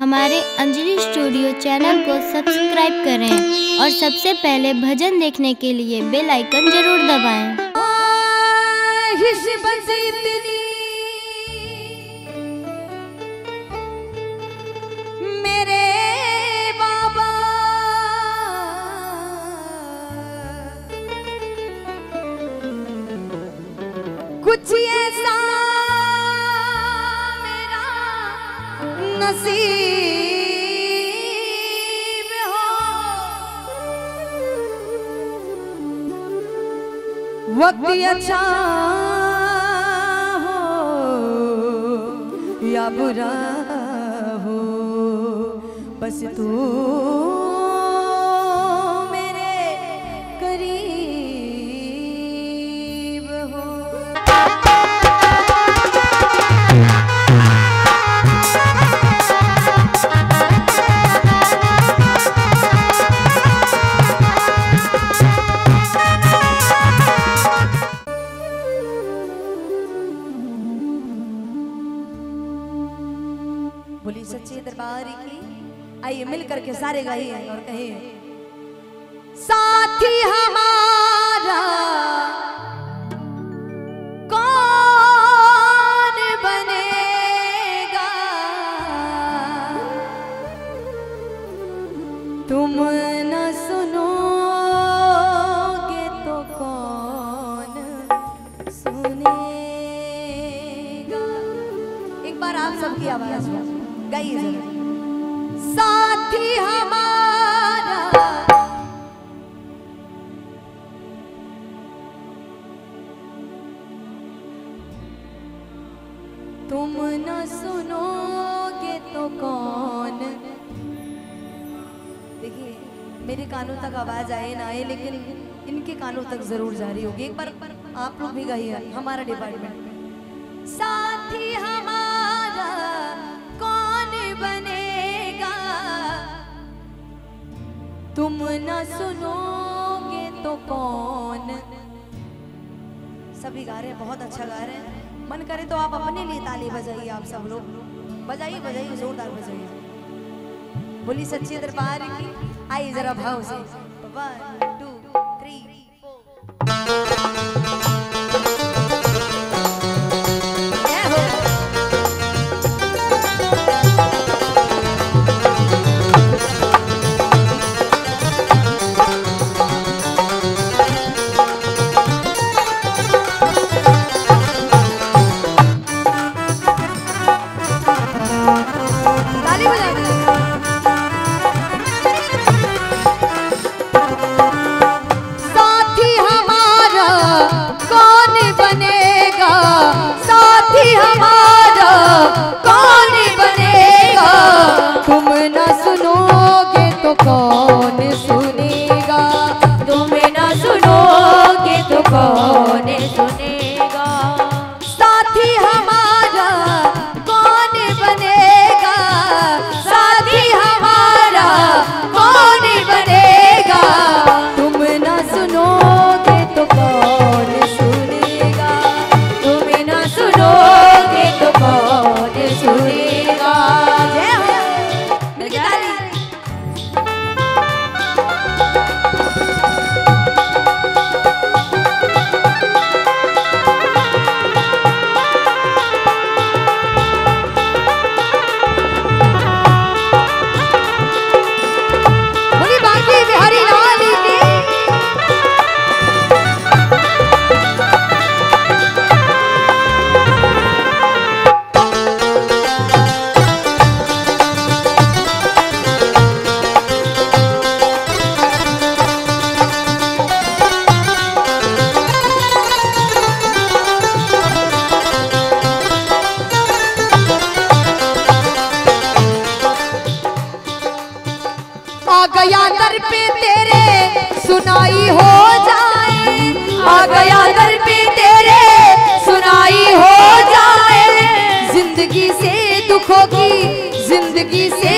हमारे Anjali studio channel को subscribe करें और सबसे पहले भजन देखने के लिए बेल आइकन ज़रूर दबाएँ। कुछ ऐसा मेरा नसीब वक्त अच्छा हो या बुरा हो बस तू तुम न सुनोगे तो कौन एक बार आप सबकी आवाज़ गई साथी हमारा कानों तक आवाज़ आए ना आए, लेकिन इनके कानों तक ज़रूर जारी होगी। एक बार आप लोग भी गाइए हमारा डिपार्टमेंट साथी हमारा कौन बनेगा? तुम न सुनोगे तो कौन? सभी गा रहे हैं, बहुत अच्छा गा रहे हैं। मन करे तो आप अपने लिए ताली बजाइए आप सब लोग। बजाइए बजाइए, जोरदार बजाइए। बोली सच्ची दरबार की? आई जरा भाव से। सुनाई हो जाए। आ गया दर पे तेरे। सुनाई हो जाए। ज़िंदगी से दुखों की, ज़िंदगी से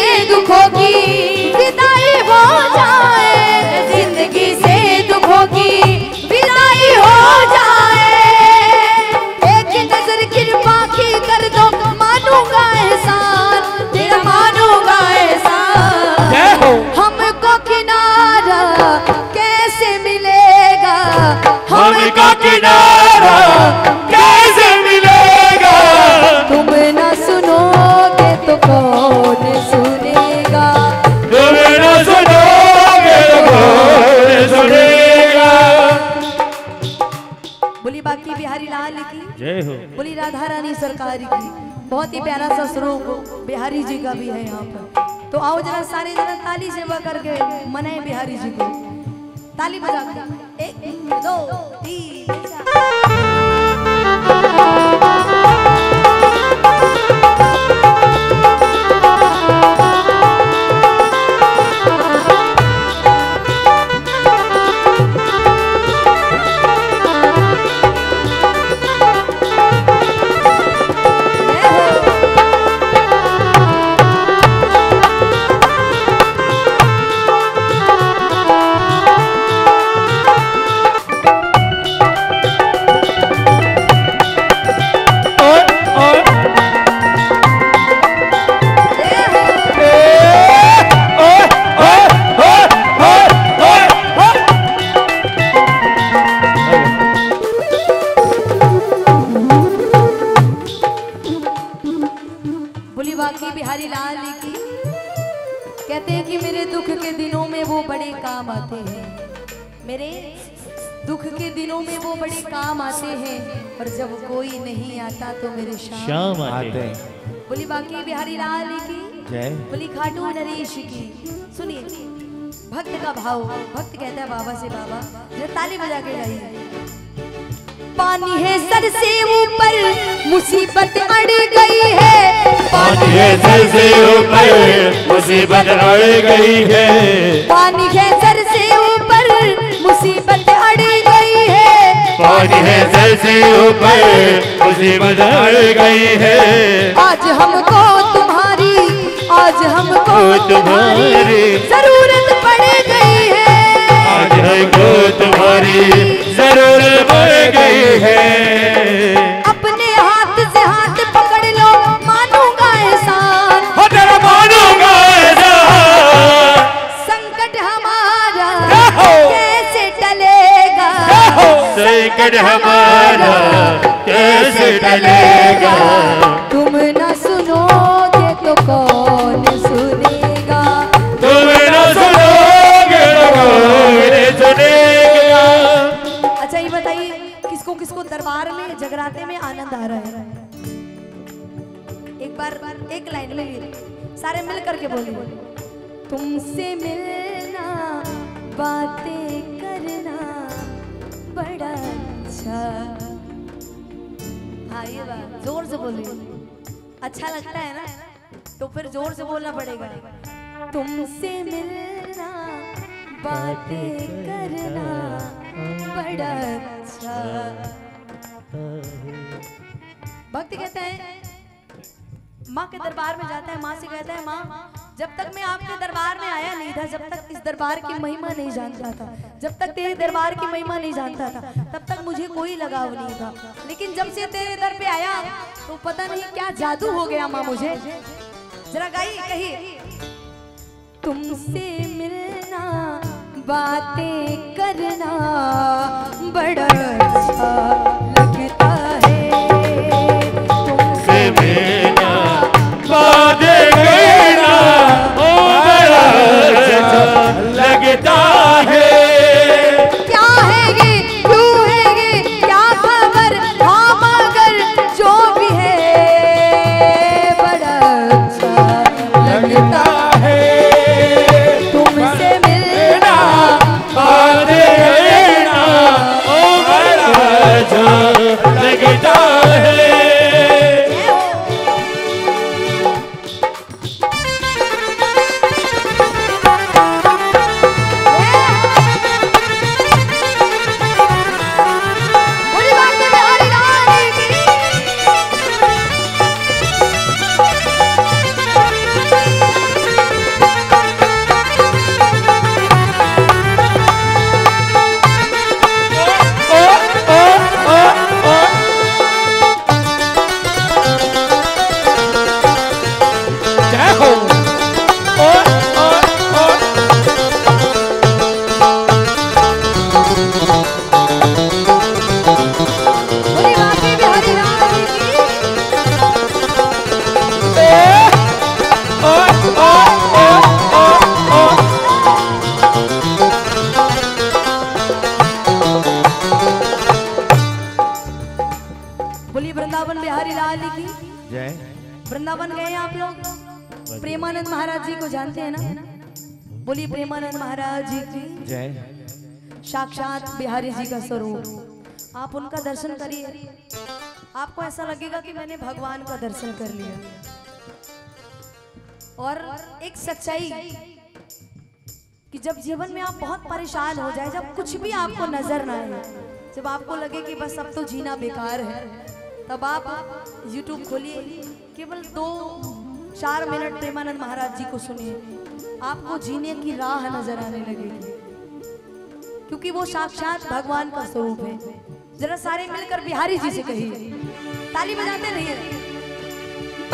बिहारी जी का भी है यहाँ पर। तो आओ जरा सारे जरा ताली सेवा करके मनाए बिहारी जी को। ताली बजा एक, दो, तीन। और जब कोई नहीं आता तो मेरे शाम श्याम आते हैं। बोली बाकी बिहारी लाल की बोली खाटू नरेश की। सुनिए भक्त का भाव भक्त कहता है बाबा से बाबा ये ताली बजा के गाइए पानी है सर से ऊपर मुसीबत अड़ गई है। पानी है सर से ऊपर मुसीबत अड़ गई है। पानी है पानी है सर से ऊपर मुसीबत बदल गई है। आज हमको तुम्हारी आज हमको तुम्हारी ज़रूरत पड़ गई है। आज हमको तुम्हारी ज़रूरत पड़ गई है। अच्छा। हाँ ज़ोर से बोलिए। अच्छा लगता है ना? तो फिर ज़ोर से बोलना पड़ेगा। तुमसे मिलना, बातें करना बड़ा अच्छा। भक्त कहते हैं, माँ के दरबार में जाता है, माँ से कहता है, माँ जब तक मैं आपके दरबार में आया नहीं था, जब तक इस दरबार की महिमा नहीं जानता था, जब तक तेरे दरबार की महिमा नहीं जानता था, तब तक मुझे कोई लगाव नहीं था। लेकिन जब से तेरे दर पे आया तो पता नहीं क्या जादू हो गया माँ मुझे। जरा गाई कही तुमसे मिलना, बातें करना, बड़ा वृंदावन बिहारी लाल की। जय। वृंदावन गए आप लोग? प्रेमानंद महाराज जी को जानते हैं ना? बोली प्रेमानंद महाराज जी की। जय। साक्षात बिहारी जी का स्वरूप। आप उनका दर्शन करिए। आपको ऐसा लगेगा कि मैंने भगवान का दर्शन कर लिया। और एक सच्चाई कि जब जीवन में आप बहुत परेशान हो जाए जब कुछ भी आपको नज़र ना आए जब आपको लगे कि बस अब तो जीना बेकार है तब आप YouTube खोलिए। केवल दो, चार मिनट प्रेमानंद महाराज जी को सुनिए। आपको जीने की राह नज़र आने लगेगी। क्योंकि वो साक्षात भगवान का स्वरूप है। जरा सारे मिलकर बिहारी जी से कहिए। ताली बजाते रहिए।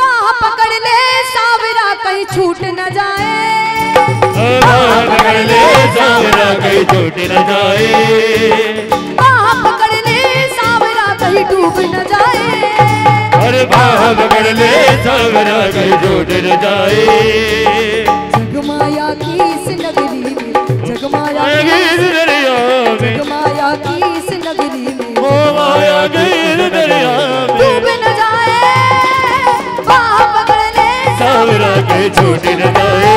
बाह पकड़ ले, सावरा कहीं छूट न जाए। पकड़ ले, सावरा कहीं छूट न जाए। कहीं डूब न जाए। अरे बाहर पकड़ ले सावरा कहीं छूट न जाए। जगमाया की इस नगरी में जगमाया की इस दरिया में। जगमाया की इस नगरी में। ओ माया गई इस दरिया में। डूब न जाए बाह पकड़ ले सावरा कहीं छूट न जाए।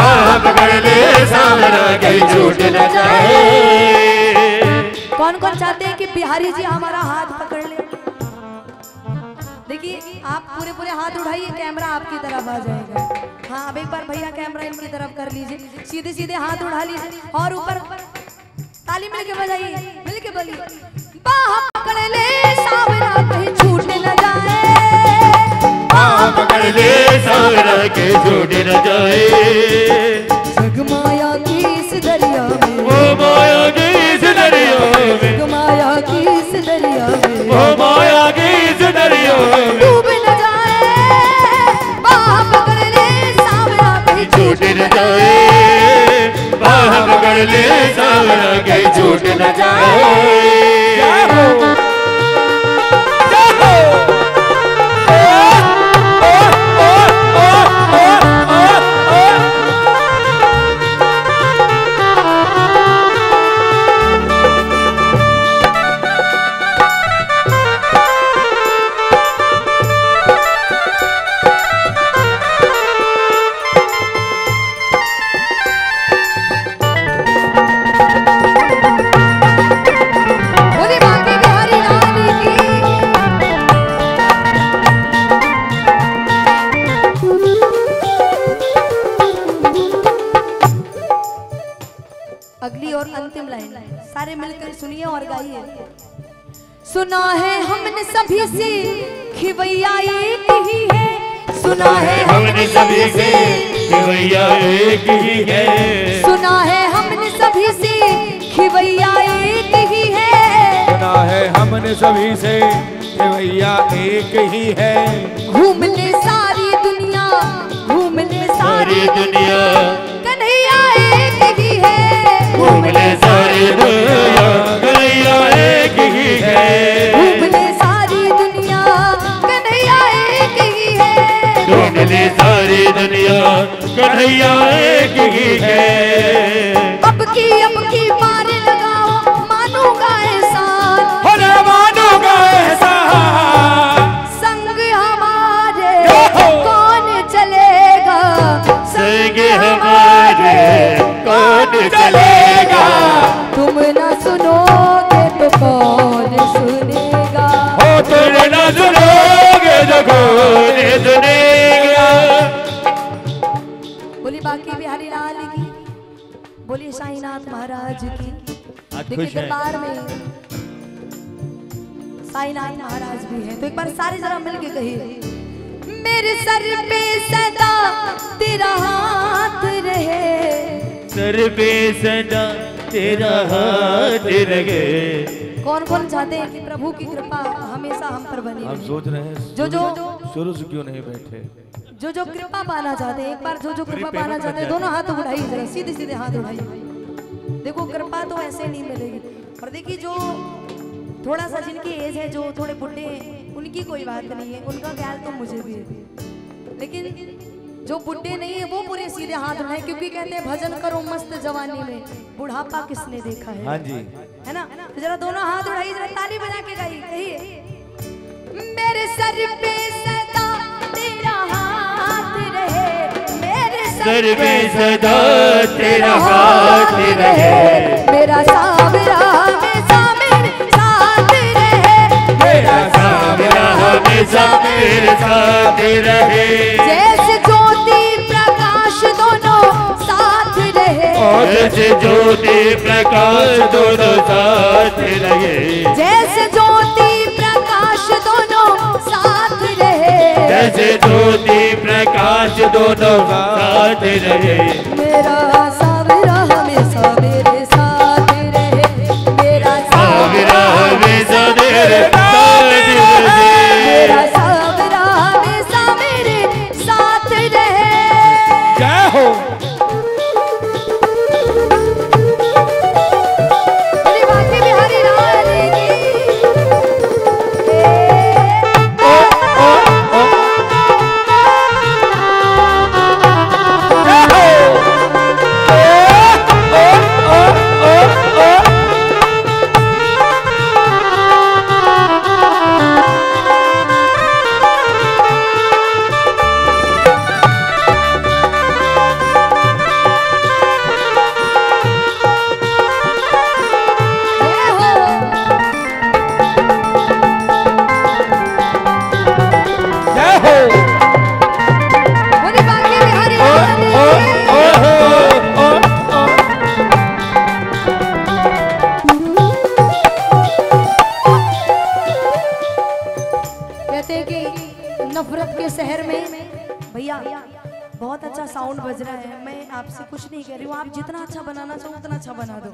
बाहर पकड़ ले सावरा कहीं छूट न जाए। कौन चाहते हैं कि बिहारी जी हमारा हाथ पकड़ ले। देखिए आप पूरे पूरे हाथ उठाइए कैमरा आपकी तरफ़ आ जाएगा। हाँ अब एक बार भैया कैमरा इनकी तरफ़ कर लीजिए। सीधे सीधे हाथ उठा लीजिए और ऊपर ताली मिलके बजाइए मिलके बोलिए। बाह पकड़ ले सावरा कहीं छूट न जाए। बाहर पकड़ ले सावरा कहीं छूट न जाए। जगमाया की इस दरिया में। ओ माया दरिया में। जगमाया की इस दरिया में। ओ माया गई इस दरिया में। डूब न जाए बाह पकड़ ले सावरा कहीं छूट न जाए बाहर पकड़ ले सावरा कहीं छूट न जाए। अगली और अंतिम लाइन। सारे मिलकर सुनिए और गाइए। सुना है हमने सभी से खिवैया एक ही है। सुना है हमने सभी से कि भैया एक ही है। सुना है हमने सभी से खिवैया एक ही है। सुना है हमने सभी से कि भैया एक ही है। घूम ले सारी दुनिया घूम ले सारी दुनिया घूम ले सारी दुनिया कन्हैया एक ही है। घूम ले सारी दुनिया कन्हैया एक ही है। घूम ले सारी दुनिया कन्हैया एक ही है। हैं। दरबार में। साईनाथ महाराज भी हैं। तो एक बार सारे जरा मिलके कहिए। मेरे सर पे सदा तेरा हाथ रहे। सर पे सदा तेरा हाथ रहे। कौन कौन चाहते हैं कि प्रभु की कृपा हमेशा हम पर बनी हम सोच रहे हैं जो जो। शुरू से क्यों नहीं बैठे? जो जो कृपा पाना चाहते हैं एक बार जो जो कृपा पाना चाहते हैं दोनों हाथ उठाइए जरा सीधे सीधे हाथ उठाइए। देखो कृपा तो ऐसे नहीं मिलेगी। और देखिए जो थोड़ा सा जिनकी एज है जो थोड़े बुढ़े हैं उनकी कोई बात नहीं है उनका ख्याल तो मुझे भी है। लेकिन जो बुढ़े नहीं है वो पूरे सीधे हाथ उठाए क्योंकि कहते हैं भजन करो मस्त जवानी में। बुढ़ापा किसने देखा है? हाँ जी। है ना? तो जरा दोनों हाथ उठाइए जरा ताली बजा के गाइए कहिए। मेरे सर पे सदा तेरा हाथ रहे। दर में सदा तेरा हाथ रहे। मेरा सावरा हमेशा मेरे साथ रहे। मेरा सावरा हमेशा मेरे साथ रहे। जैसे ज्योति प्रकाश दोनों साथ रहे। और जैसे ज्योति प्रकाश दोनों साथ रहे। जैसे ज्योति प्रकाश दोनों साथ रहे। मेरा सावरा हमेशा मेरे साथ रहे मेरा सावरा हमेशा मेरे कुछ नहीं कह रही हूँ। आप जितना अच्छा बनाना चाहो उतना अच्छा बना दो।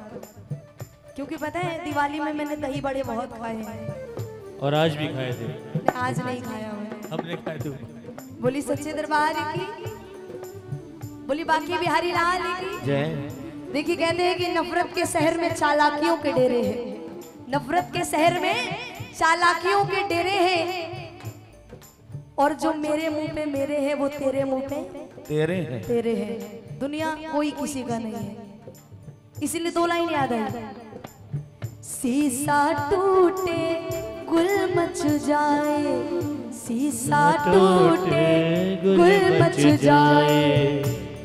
क्योंकि पता है दिवाली में मैंने दही बड़े बहुत खाए हैं। और आज भी खाए थे। आज नहीं खाया हमने खाए थे। बोली सच्चे दरबार की बोली बाकी बिहारी लाल की। जय। देखिए कहते हैं कि नफरत के शहर में चालाकियों के डेरे हैं। नफरत के शहर में चालाकियों के डेरे हैं। और जो मेरे मुँह पे मेरे हैं वो तेरे मुँह पे तेरे हैं। तेरे हैं। दुनिया कोई किसी का नहीं है। इसीलिए दो लाइन याद आई। शीशा टूटे गुल मच जाए। शीशा टूटे गुल मच जाए।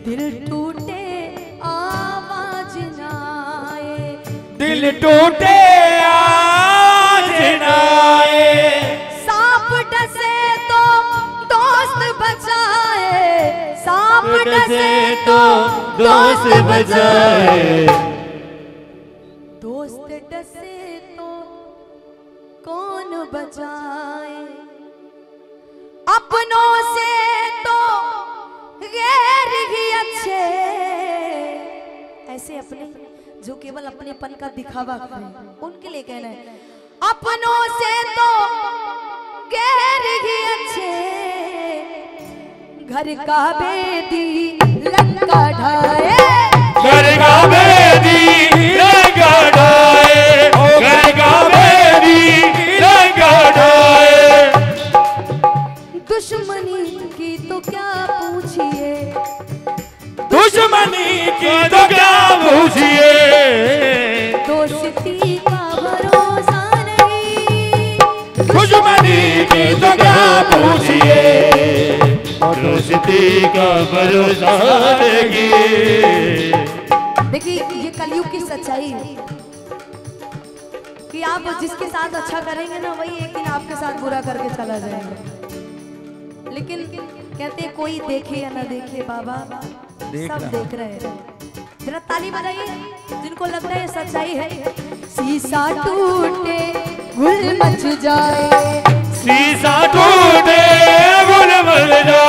दिल टूटे आवाज़ ना आए दिल टूटे आज नाए डसे तो दोस्त बजाए। दोस्त डसे तो कौन बचाए अपनों से तो गैर ही अच्छे। ऐसे अपने जो केवल अपनेपन का दिखावा करें उनके लिए कहना है। अपनों से तो गैर ही अच्छे। घर का बेदी लंका ढाए घर का बेदी लगा ढाए घर का बेदी लगा ढाए दुश्मनी की तो क्या पूछिए? दुश्मनी की तो क्या पूछिए? दोस्ती का भरोसा नहीं। दुश्मनी की तो क्या पूछिए? दोस्ती का भरोसा देखिए ये कलयुग की सच्चाई है कि आप जिसके साथ अच्छा करेंगे ना वही एक दिन आपके साथ बुरा करके चला जाएगा। लेकिन कहते कोई देखे या ना देखे बाबा सब देख रहे हैं। जरा ताली बजाइए जिनको लगता है सच्चाई है शीशा टूटे गुल मच जाए। शीशा टूटे गुल मर जाए।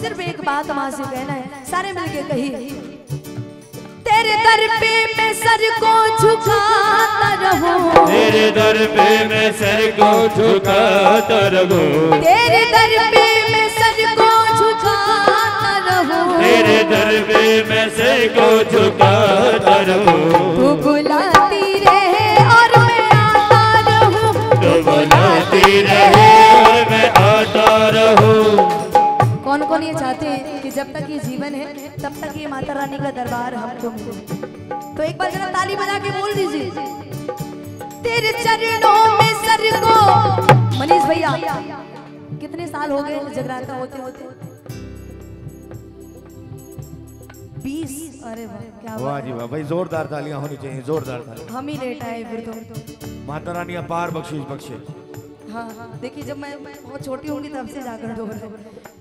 सिर्फ़ एक बात माँ से कहना है सारे मिलके कहिए तेरे दर पे मैं सर को झुकाता रहूँ। तेरे दर पे मैं सर को झुकाता रहूँ। तेरे दर पे मैं सर को झुकाता रहूँ। तेरे दर पे मैं सर को झुकाता रहूँ। तू बुलाती रहे और मैं आता रहूँ। तो बुलाती रहे और मैं आता रहूँ। कौन ये चाहते हैं कि जब तक ये जीवन है तब तक ये माता रानी का दरबार हमको मिले तो एक बार जरा ताली बजा के बोल दीजिए। तेरे चरणों में सर को मनीष भैया कितने साल हो गए जगराता होते होते? बीस? अरे वाह क्या वाह जी वाह भाई जोरदार तालियाँ होनी चाहिए जोरदार तालियाँ। हम ही लेट आए फिर तो। माता रानी अपार बख्शीश बख्शे हाँ हाँ देखिए जब मैं बहुत छोटी होंगी तब से जाकर डोर रहे।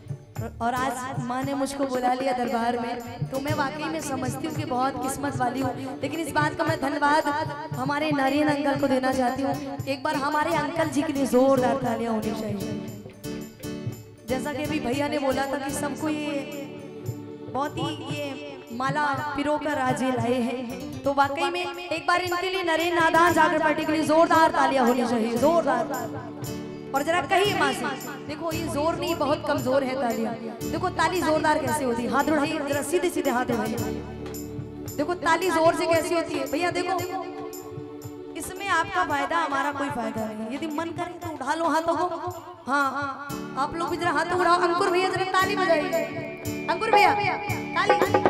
और आज माँ ने मुझको बुला लिया दरबार में। तो मैं वाकई में समझती हूँ कि बहुत किस्मत वाली हूँ। लेकिन इस बात का मैं धन्यवाद हमारे नरेन अंकल को देना चाहती हूँ। एक बार हमारे अंकल जी के लिए जोरदार तालियाँ होनी चाहिए। जैसा कि अभी भैया ने बोला था कि सबको ये बहुत ही ये माला पिरो कर राजे लाए हैं। तो वाकई में एक बार इनके लिए नरेन नादान जाकर पार्टी के लिए जोरदार तालियाँ होनी चाहिए। जोरदार। और जरा कहिए माँ से देखो ये ज़ोर नहीं बहुत कमज़ोर है तालियाँ। देखो ताली जोरदार कैसे होती है। हाथ उठाइए जरा सीधे सीधे हाथ उठाइए देखो ताली ज़ोर से कैसी होती है? भैया देखो इसमें आपका फ़ायदा हमारा कोई फ़ायदा नहीं यदि मन करे तो उठा लो हाथों को। हाँ हाँ आप लोग भी जरा हाथ उठाओ। अंकुर भैया जरा ताली बजाइए। अंकुर भैया। ताली।